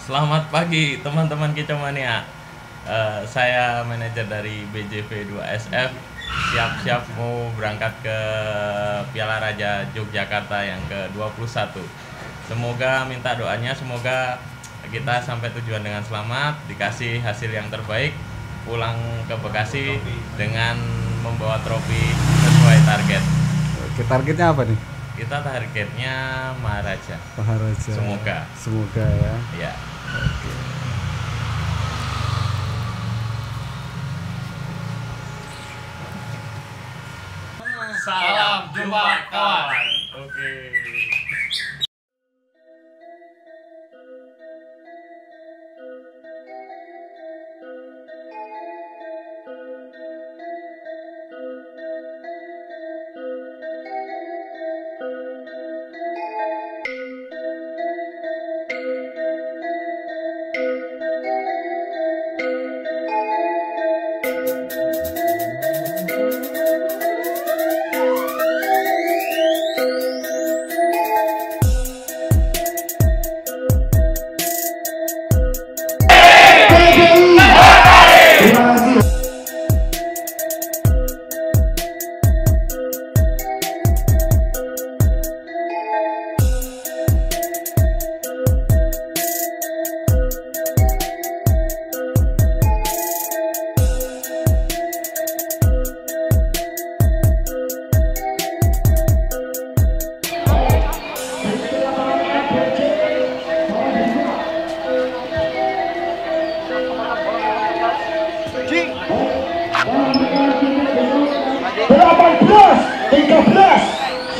Selamat pagi teman-teman Kicomania. Eh, saya manajer dari BJV 2SF siap-siap mau berangkat ke Piala Raja Yogyakarta yang ke-21. Semoga minta doanya semoga kita sampai tujuan dengan selamat, dikasih hasil yang terbaik, pulang ke Bekasi dengan membawa trofi sesuai target. Oke, targetnya apa nih? Kita targetnya Maharaja. Maharaja. Semoga. Semoga ya. Ya. Salam jumpa kawan. Oke.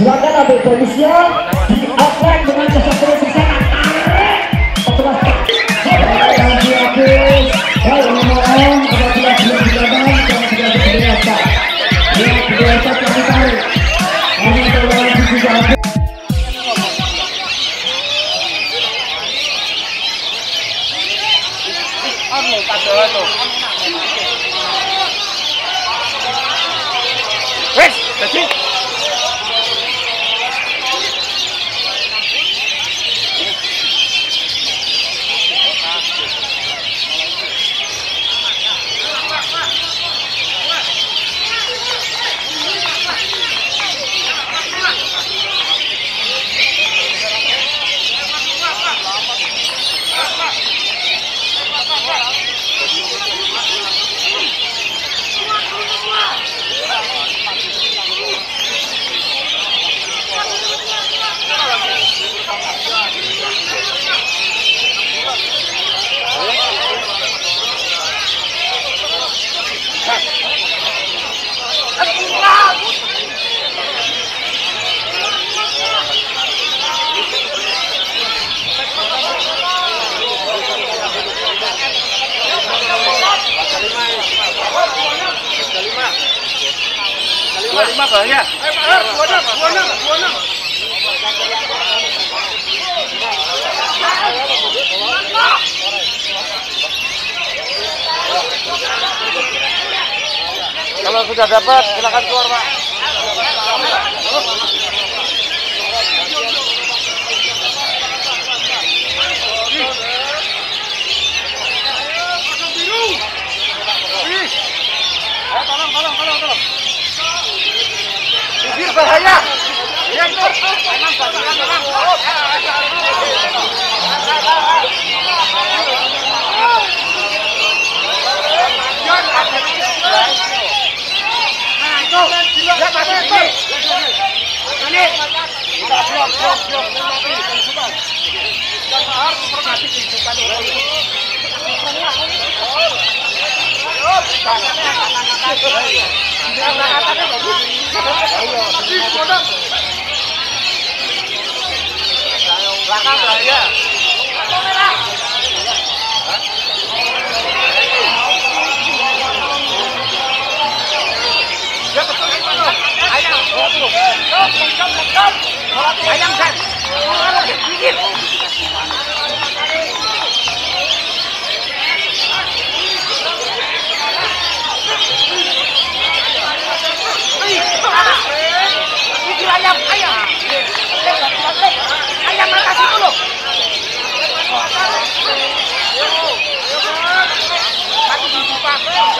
Silakan ambil bonusnya di offline dengan kesatuan bersama tarik petugas yang diakui baik memohon apabila belum dilakukan dan tidak dibiasakan yang dibiasakan kami tarik kami terlalu juga Wes, jadi dua lima bahaya. Dua enam, dua enam, dua enam. Kalau sudah dapat, silakan keluar, Pak. Ayo, tolong, tolong, tolong, tolong. Bibir bahaya. Iya, itu. Kanan, kanan, kanan. Nah, itu. Ya, Pak, itu. Ini. Udah, belum, belum, belum, belum mati. Sudah. Yang harus memperhati kehidupan orang ini. Belakang bahaya. Ayam, ayam, ayam,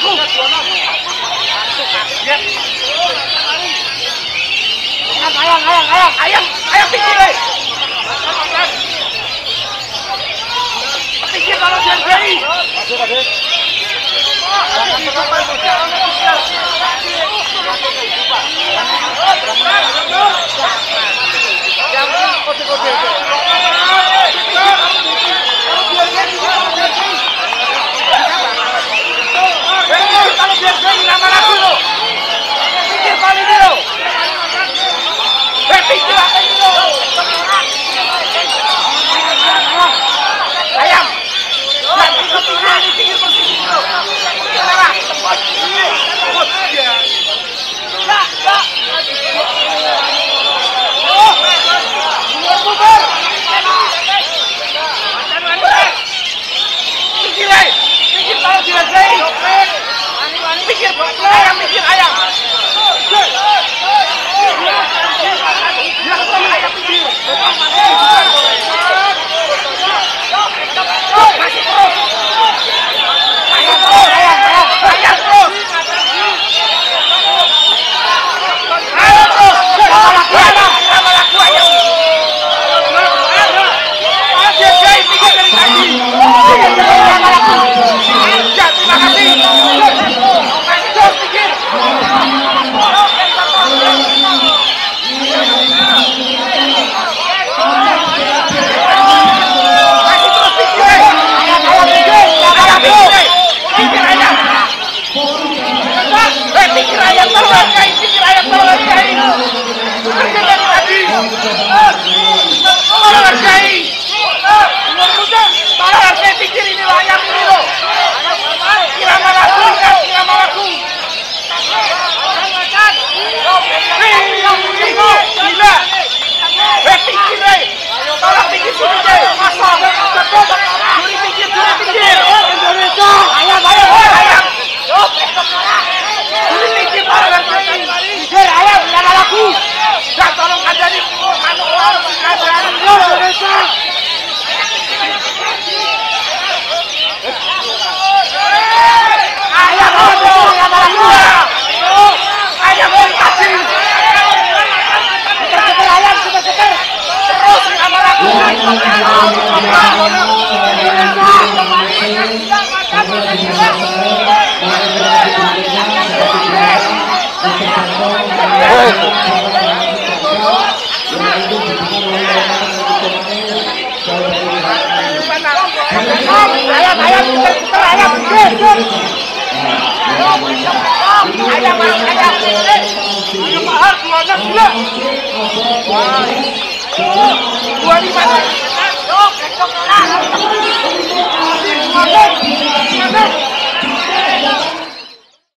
aku. Ayam, ayam, ayam, ayam, ayam, ayam pinggir, eh. Pinggir kalau jangan. Dua lima